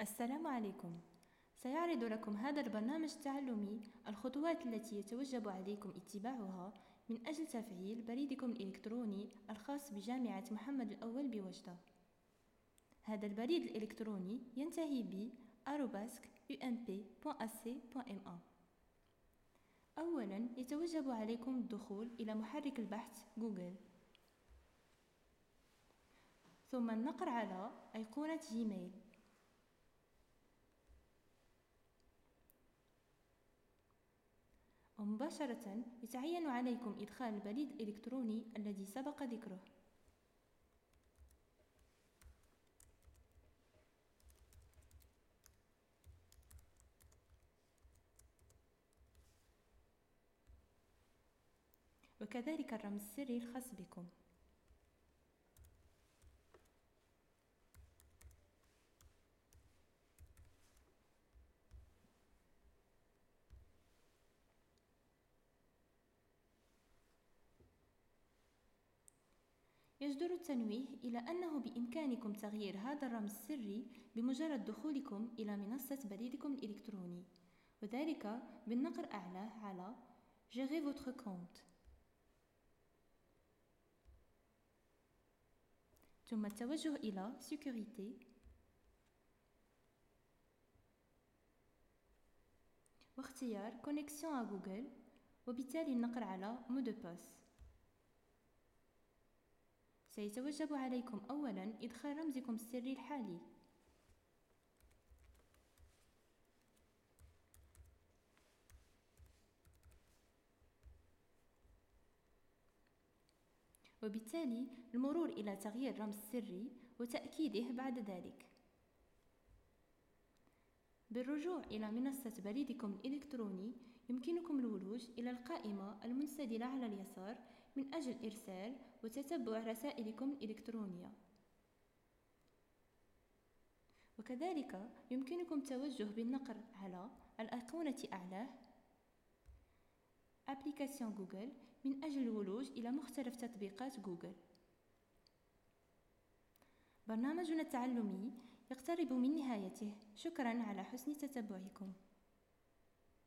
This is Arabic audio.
السلام عليكم. سيعرض لكم هذا البرنامج التعلمي الخطوات التي يتوجب عليكم اتباعها من أجل تفعيل بريدكم الإلكتروني الخاص بجامعة محمد الأول بوجدة. هذا البريد الإلكتروني ينتهي ب ump.ac.ma أولا يتوجب عليكم الدخول إلى محرك البحث جوجل. ثم النقر على أيقونة جيميل. ومباشرة يتعين عليكم إدخال البريد الإلكتروني الذي سبق ذكره. وكذلك الرمز السري الخاص بكم. يجدر التنويه إلى أنه بإمكانكم تغيير هذا الرمز السري بمجرد دخولكم إلى منصة بريدكم الإلكتروني. وذلك بالنقر أعلى على Gérer votre compte. ثم التوجه إلى Sécurité. واختيار Connexion à Google. وبالتالي النقر على Mot de passe. سيتوجب عليكم أولا إدخال رمزكم السري الحالي. وبالتالي المرور إلى تغيير رمز سري وتأكيده بعد ذلك. بالرجوع إلى منصة بريدكم الإلكتروني يمكنكم الولوج إلى القائمة المنسدلة على اليسار من أجل إرسال وتتبع رسائلكم الإلكترونية وكذلك يمكنكم التوجه بالنقر على الأيقونة أعلاه application Google من أجل الولوج إلى مختلف تطبيقات جوجل. برنامجنا التعلمي يقترب من نهايته. شكرا على حسن تتبعكم.